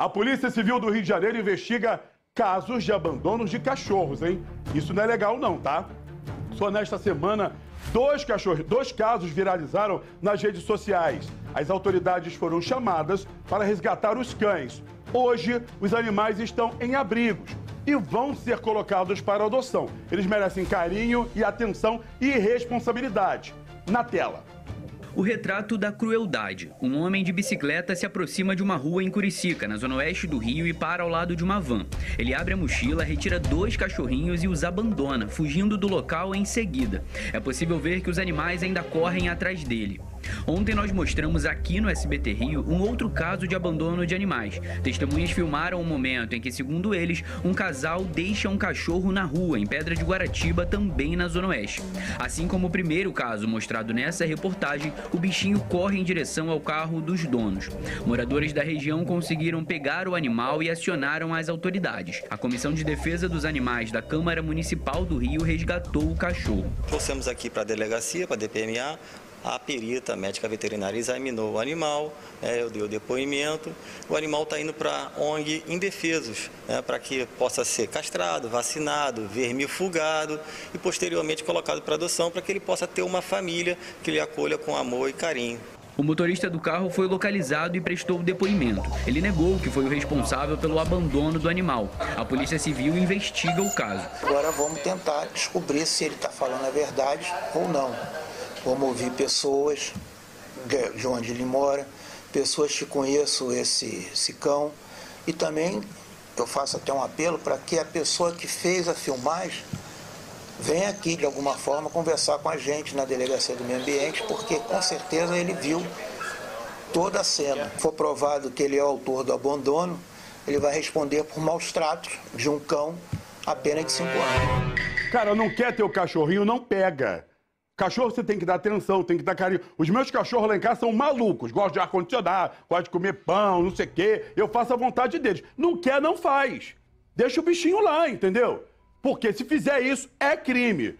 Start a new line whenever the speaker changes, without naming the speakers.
A Polícia Civil do Rio de Janeiro investiga casos de abandonos de cachorros, hein? Isso não é legal não, tá? Só nesta semana, dois, cachorros, dois casos viralizaram nas redes sociais. As autoridades foram chamadas para resgatar os cães. Hoje, os animais estão em abrigos e vão ser colocados para adoção. Eles merecem carinho e atenção e responsabilidade. Na tela.
O retrato da crueldade. Um homem de bicicleta se aproxima de uma rua em Curicica, na zona oeste do Rio, e para ao lado de uma van. Ele abre a mochila, retira dois cachorrinhos e os abandona, fugindo do local em seguida. É possível ver que os animais ainda correm atrás dele. Ontem nós mostramos aqui no SBT Rio um outro caso de abandono de animais. Testemunhas filmaram o momento em que, segundo eles, um casal deixa um cachorro na rua, em Pedra de Guaratiba, também na Zona Oeste. Assim como o primeiro caso mostrado nessa reportagem, o bichinho corre em direção ao carro dos donos. Moradores da região conseguiram pegar o animal e acionaram as autoridades. A Comissão de Defesa dos Animais da Câmara Municipal do Rio resgatou o cachorro.
Trouxemos aqui para a delegacia, para a DPMA, a perita a médica veterinária examinou o animal, né, eu dei o depoimento. O animal está indo para ONG indefesos, né, para que possa ser castrado, vacinado, vermifugado e posteriormente colocado para adoção, para que ele possa ter uma família que lhe acolha com amor e carinho.
O motorista do carro foi localizado e prestou o depoimento. Ele negou que foi o responsável pelo abandono do animal. A Polícia Civil investiga o caso.
Agora vamos tentar descobrir se ele está falando a verdade ou não. Vamos ouvir pessoas de onde ele mora, pessoas que conheçam esse, esse cão. E também eu faço até um apelo para que a pessoa que fez a filmagem venha aqui de alguma forma conversar com a gente na Delegacia do Meio Ambiente, porque com certeza ele viu toda a cena. For provado que ele é o autor do abandono, ele vai responder por maus tratos de um cão a pena de cinco anos.
Cara, não quer ter o cachorrinho, não pega. Cachorro você tem que dar atenção, tem que dar carinho. Os meus cachorros lá em casa são malucos, gostam de ar-condicionado, gostam de comer pão, não sei o quê. Eu faço a vontade deles. Não quer, não faz. Deixa o bichinho lá, entendeu? Porque se fizer isso, é crime.